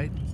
right.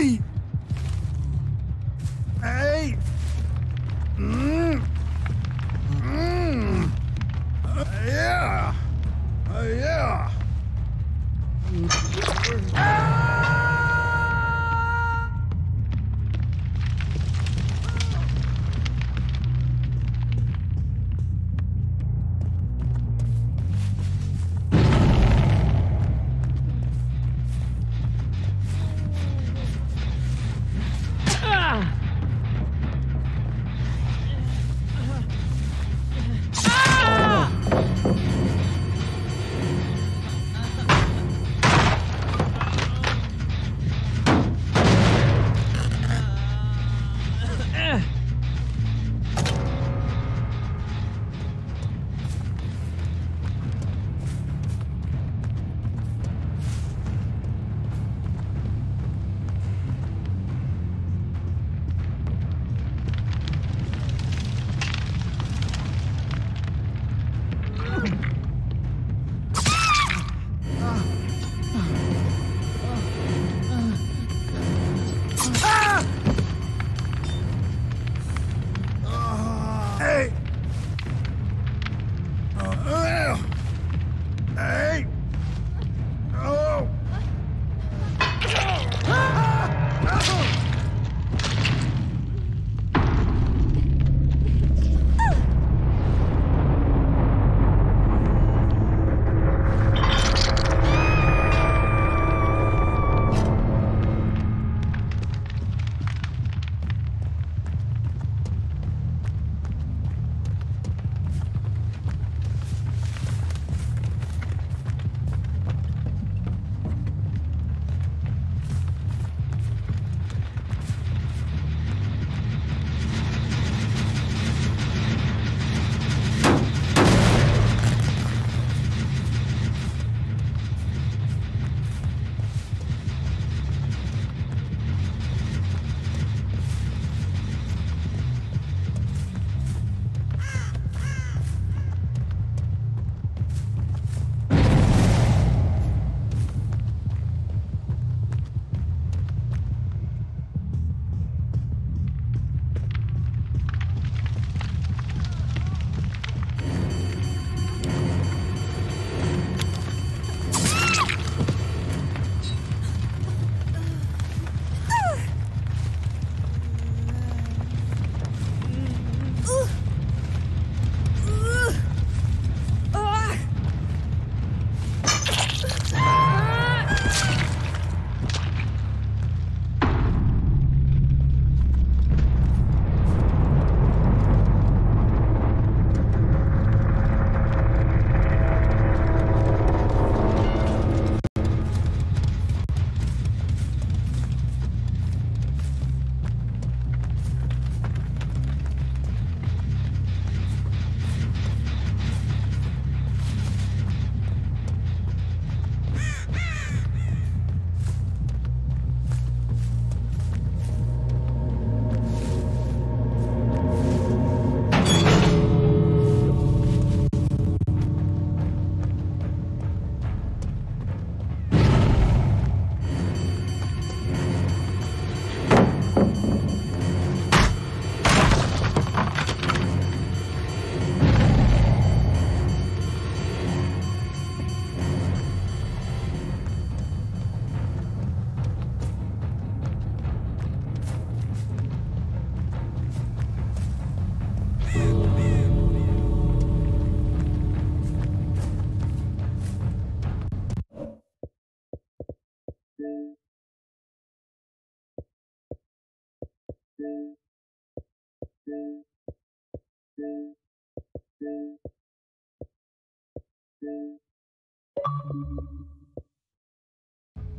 me!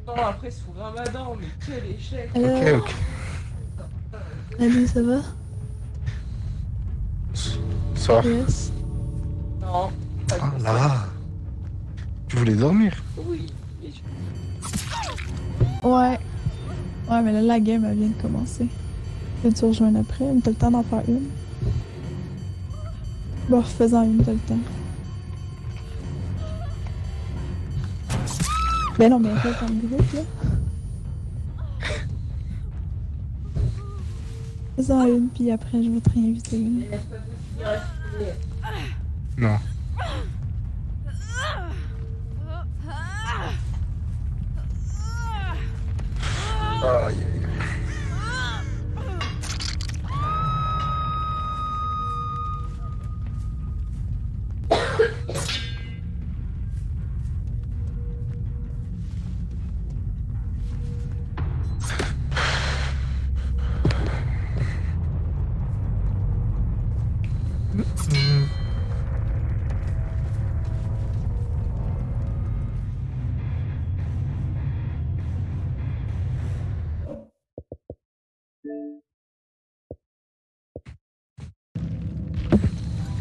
Non, après, sous Ramadan, mais quel échec. Ok, Alors, ok. Allez, ça va? Sors. Yes. Non. pas Ah de- là. Tu voulais dormir? Oui, mais je- Ouais. Ouais, mais là, la game, elle vient de commencer. Je vais te rejoindre après, mais t'as le temps d'en faire une. Bon, faisant une, t'as le temps. Ben non, mais reste dans le groupe, là. Faisant une, puis après, je vais te réinviter une. Non. Aïe.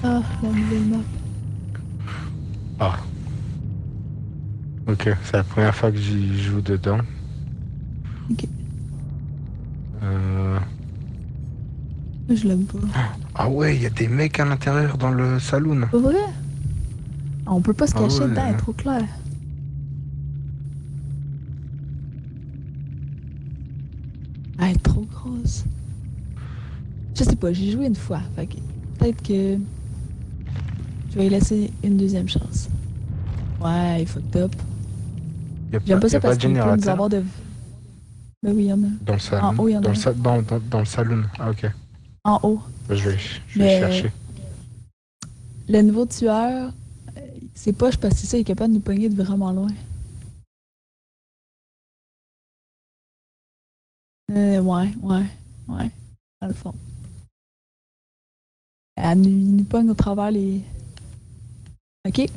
Ah, la map. Ah. Ok, c'est la première fois que j'y joue dedans. Ok. Euh... Je l'aime pas. Ah ouais, il y a des mecs à l'intérieur dans le saloon. Vrai? Ah, on peut pas se Ah cacher ouais. dedans, elle est trop clair. Ah, elle est trop grosse. Je sais pas, j'ai joué une fois. Peut-être que je vais y laisser une deuxième chance. Ouais, il faut top. Y a J'aime pas ça parce de qu'il peut nous avoir de. Ben oui, il y en a. dans le salon. haut, il y en a dans, le sa- dans, dans, dans le saloon. Ah ok. En haut. Je vais, je vais Mais- chercher. Le nouveau tueur, c'est poche parce que ça, il est capable de nous pogner de vraiment loin. Euh, ouais, ouais, ouais. Dans le fond. Elle nous, il nous pogne au travers les. Ok?